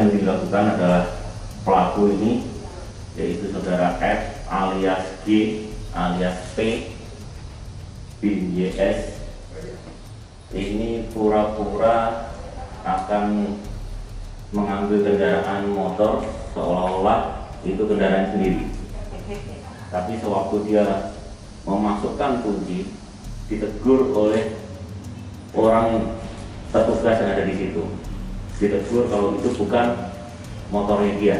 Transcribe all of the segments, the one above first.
yang dilakukan adalah pelaku ini yaitu saudara F alias G alias P bin YS ini pura-pura akan mengambil kendaraan motor seolah-olah itu kendaraan sendiri. Tapi sewaktu dia memasukkan kunci ditegur oleh orang petugas yang ada di situ ditegur kalau itu bukan motornya dia.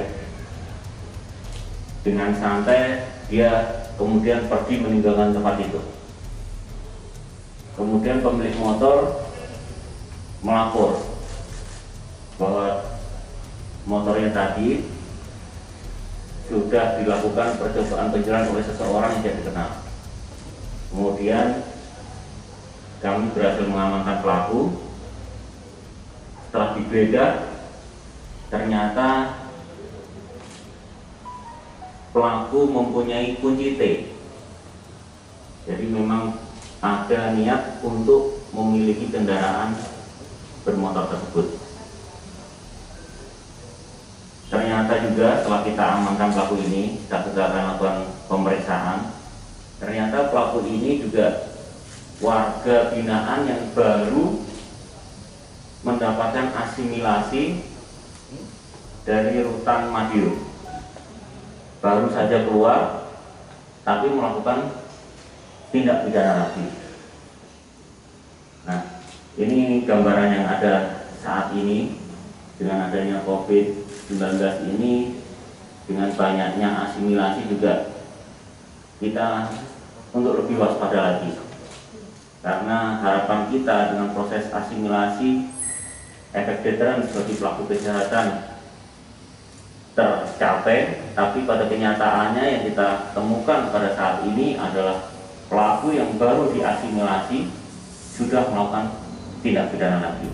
Dengan santai dia kemudian pergi meninggalkan tempat itu. Kemudian pemilik motor melapor bahwa motornya tadi sudah dilakukan percobaan pencurian oleh seseorang yang tidak dikenal. Kemudian kami berhasil mengamankan pelaku digeledah ternyata pelaku mempunyai kunci T. Jadi memang ada niat untuk memiliki kendaraan bermotor tersebut. Ternyata juga setelah kita amankan pelaku ini kita sudah melakukan pemeriksaan ternyata pelaku ini juga warga binaan yang baru mendapatkan asimilasi dari rutan Madiun. Baru saja keluar tapi melakukan tindak pidana lagi. Nah ini gambaran yang ada saat ini dengan adanya COVID-19 ini dengan banyaknya asimilasi juga. Kita untuk lebih waspada lagi karena harapan kita dengan proses asimilasi efek deteran bagi pelaku kejahatan tercapai tapi pada kenyataannya yang kita temukan pada saat ini adalah pelaku yang baru diasimilasi sudah melakukan tindak pidana lagi